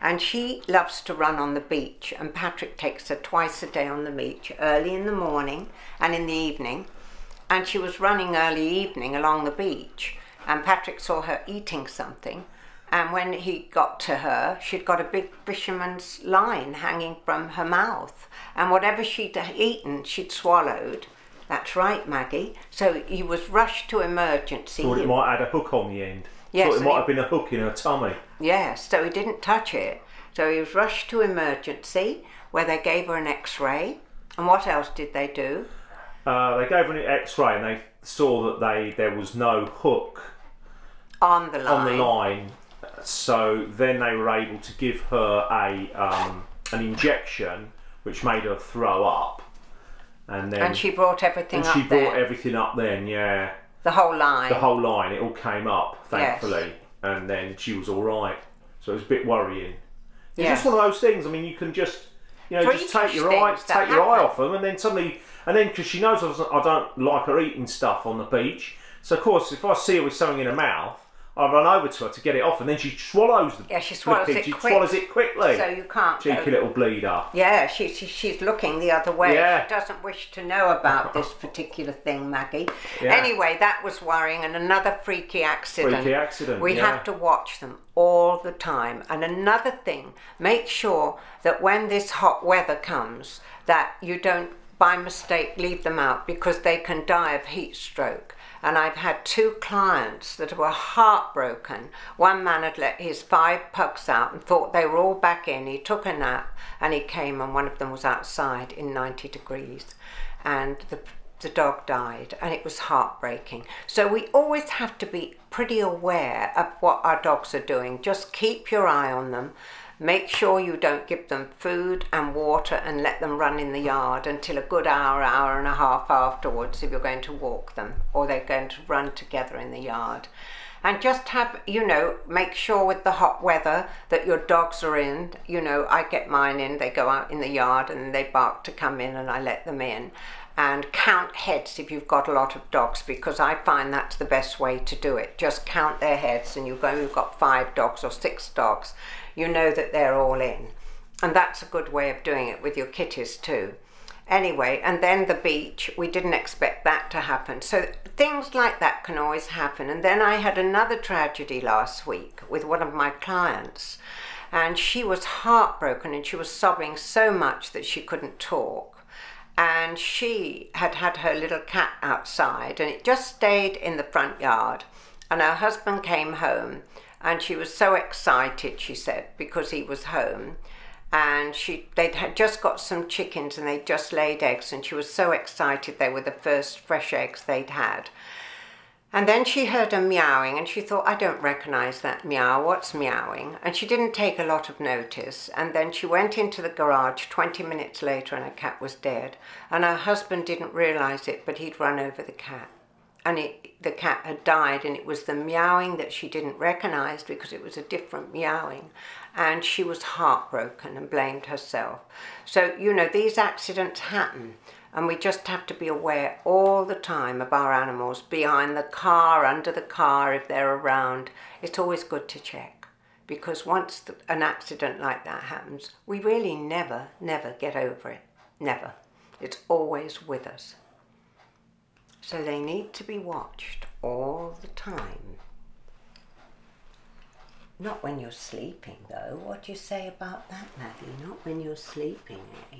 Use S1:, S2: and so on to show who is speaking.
S1: And she loves to run on the beach, and Patrick takes her twice a day on the beach, early in the morning and in the evening. And she was running early evening along the beach, and Patrick saw her eating something. And when he got to her, she'd got a big fisherman's line hanging from her mouth. And whatever she'd eaten, she'd swallowed. That's right, Maggie. So he was rushed to emergency.
S2: Thought it might had a hook on the end.
S1: Yes,
S2: Thought it might have been a hook in her tummy.
S1: Yes, so he didn't touch it. So he was rushed to emergency where they gave her an x ray. And what else did they do?
S2: Uh, they gave her an X-ray and they saw that they there was no hook
S1: On the line.
S2: on the line. So then they were able to give her a um, an injection, which made her throw up. And then
S1: And she brought everything
S2: and
S1: up
S2: she brought
S1: there.
S2: everything up. Then yeah,
S1: the whole line.
S2: the whole line it all came up
S1: Yes.
S2: thankfully, and then she was all right. So it was a bit worrying. It's
S1: Yes.
S2: just one of those things. I mean, you can just you know just take your eye take your eye off them, and then suddenly and then because she knows I don't like her eating stuff on the beach, so of course if I see her with something in her mouth. I run over to her to get it off, and then she swallows the
S1: Yeah, she
S2: the
S1: swallows
S2: pig.
S1: it
S2: She
S1: quick.
S2: swallows it quickly.
S1: So you can't.
S2: Cheeky
S1: go-
S2: little bleeder.
S1: Yeah, she, she, she's looking the other way.
S2: Yeah.
S1: She doesn't wish to know about this particular thing, Maggie.
S2: Yeah.
S1: Anyway, that was worrying, and another freaky accident.
S2: Freaky accident,
S1: We
S2: yeah.
S1: have to watch them all the time. And another thing, make sure that when this hot weather comes, that you don't by mistake leave them out because they can die of heat stroke. And I've had two clients that were heartbroken. One man had let his five pugs out and thought they were all back in. He took a nap and he came and one of them was outside in 90 degrees. And the, the dog died and it was heartbreaking. So we always have to be pretty aware of what our dogs are doing. Just keep your eye on them. Make sure you don't give them food and water and let them run in the yard until a good hour, hour and a half afterwards if you're going to walk them or they're going to run together in the yard. And just have, you know, make sure with the hot weather that your dogs are in. You know, I get mine in, they go out in the yard and they bark to come in and I let them in. And count heads if you've got a lot of dogs because I find that's the best way to do it. Just count their heads and you go, you've got five dogs or six dogs, you know that they're all in. And that's a good way of doing it with your kitties too. Anyway, and then the beach, we didn't expect that to happen. So things like that can always happen. And then I had another tragedy last week with one of my clients. And she was heartbroken and she was sobbing so much that she couldn't talk. And she had had her little cat outside and it just stayed in the front yard. And her husband came home and she was so excited, she said, because he was home and she they'd had just got some chickens and they'd just laid eggs and she was so excited they were the first fresh eggs they'd had. And then she heard a meowing and she thought i don't recognize that meow what's meowing? And she didn't take a lot of notice. And then she went into the garage 20 minutes later and her cat was dead. And her husband didn't realize it but he'd run over the cat and it, the cat had died and it was the meowing that she didn't recognize because it was a different meowing. And she was heartbroken and blamed herself. So you know these accidents happen and we just have to be aware all the time of our animals behind the car under the car if they're around. It's always good to check because once th- an accident like that happens we really never never get over it. Never. It's always with us so they need to be watched all the time. Not when you're sleeping, though. What do you say about that, Maggie? Not when you're sleeping, eh?